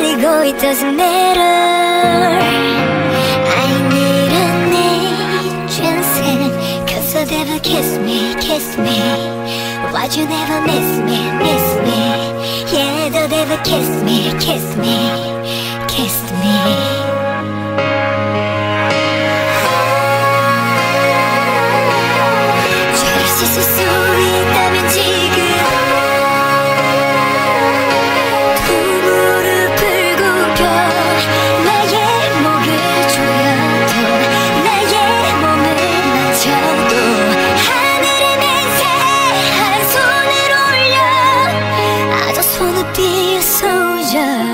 it doesn't matter I need an agent set Cause I'll never kiss me, kiss me. Why'd you never miss me, miss me? Yeah, they'll never kiss me, kiss me, kiss me. 人。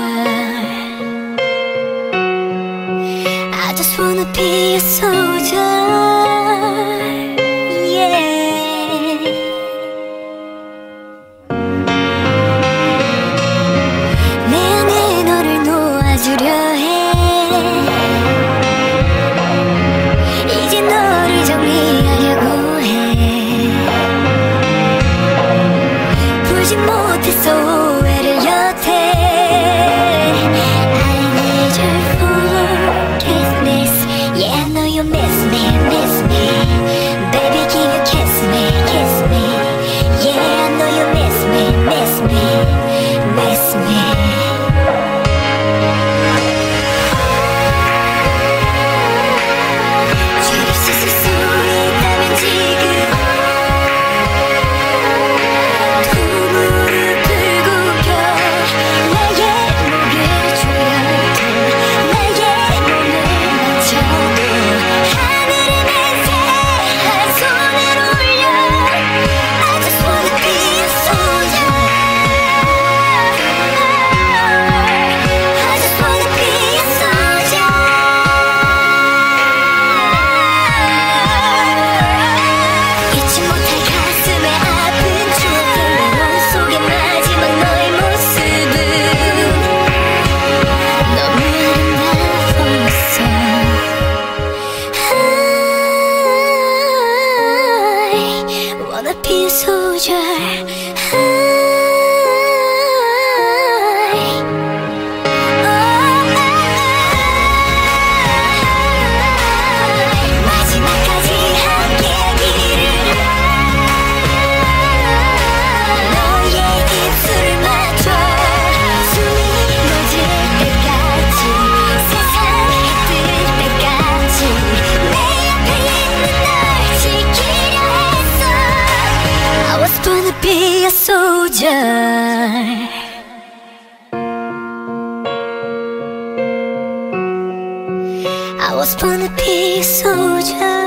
却 be a soldier. I was born to be a soldier.